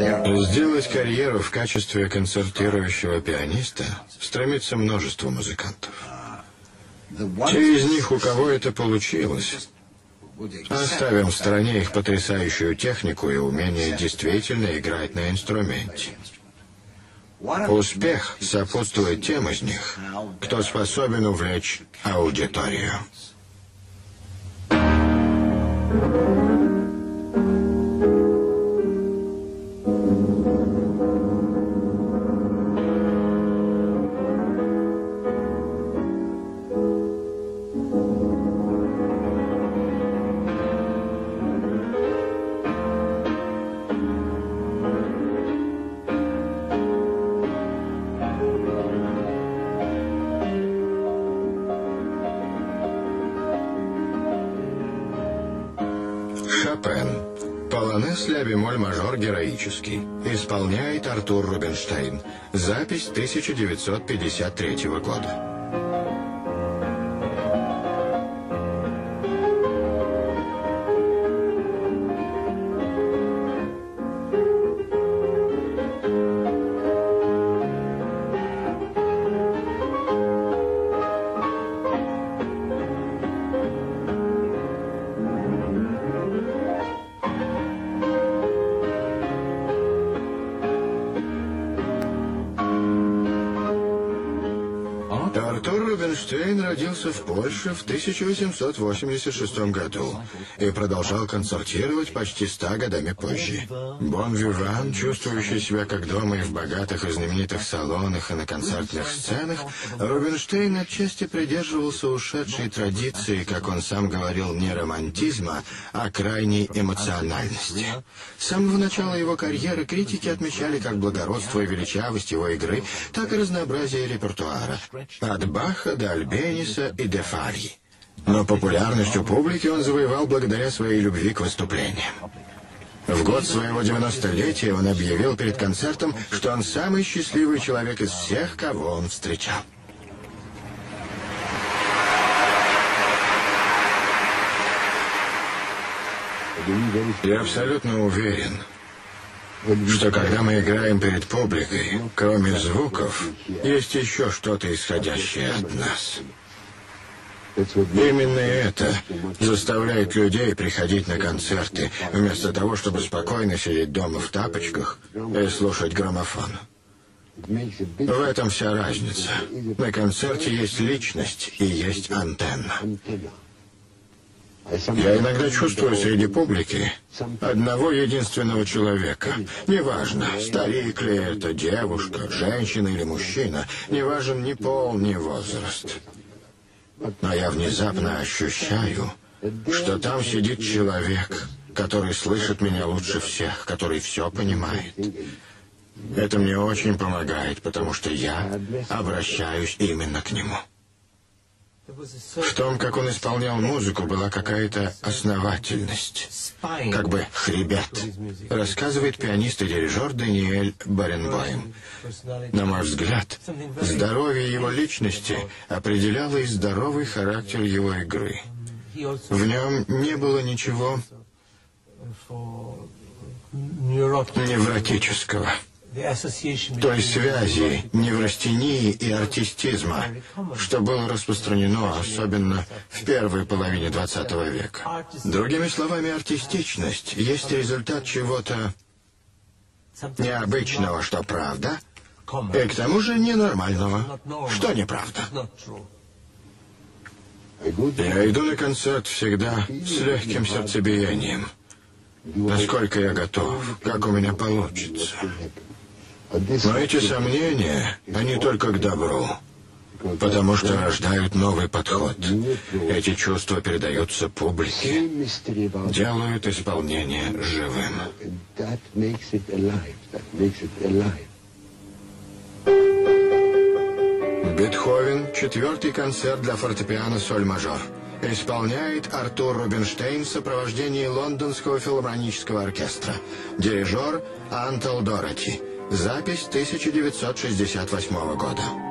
Сделать карьеру в качестве концертирующего пианиста стремится множество музыкантов. Те из них, у кого это получилось, оставим в стороне их потрясающую технику и умение действительно играть на инструменте. Успех сопутствует тем из них, кто способен увлечь аудиторию. Шопен. Полонез ля бемоль мажор героический. Исполняет Артур Рубинштейн. Запись 1953 года. Рубинштейн родился в Польше в 1886 году и продолжал концертировать почти ста годами позже. Бон Виван, чувствующий себя как дома и в богатых и знаменитых салонах и на концертных сценах, Рубинштейн отчасти придерживался ушедшей традиции, как он сам говорил, не романтизма, а крайней эмоциональности. С самого начала его карьеры критики отмечали как благородство и величавость его игры, так и разнообразие репертуара от Баха до Альбениса и де Фарьи. Но популярность у публики он завоевал благодаря своей любви к выступлениям. В год своего 90-летия он объявил перед концертом, что он самый счастливый человек из всех, кого он встречал. Я абсолютно уверен, что когда мы играем перед публикой, кроме звуков, есть еще что-то исходящее от нас. Именно это заставляет людей приходить на концерты, вместо того, чтобы спокойно сидеть дома в тапочках и слушать граммофон. В этом вся разница. На концерте есть личность и есть антенна. Я иногда чувствую среди публики одного единственного человека. Неважно, старик ли это, девушка, женщина или мужчина, не важен ни пол, ни возраст. Но я внезапно ощущаю, что там сидит человек, который слышит меня лучше всех, который все понимает. Это мне очень помогает, потому что я обращаюсь именно к нему. В том, как он исполнял музыку, была какая-то основательность, как бы хребет, рассказывает пианист и дирижер Даниэль Баренбойм. На мой взгляд, здоровье его личности определяло и здоровый характер его игры. В нем не было ничего невротического той связи неврастении и артистизма, что было распространено особенно в первой половине XX века. Другими словами, артистичность есть результат чего-то необычного, что правда, и к тому же ненормального, что неправда. Я иду на концерт всегда с легким сердцебиением. Насколько я готов, как у меня получится. Но эти сомнения, они только к добру, потому что рождают новый подход. Эти чувства передаются публике, делают исполнение живым. Бетховен, четвертый концерт для фортепиано соль-мажор. Исполняет Артур Рубинштейн в сопровождении Лондонского филармонического оркестра. Дирижер Антел Дороти. Запись 1968 года.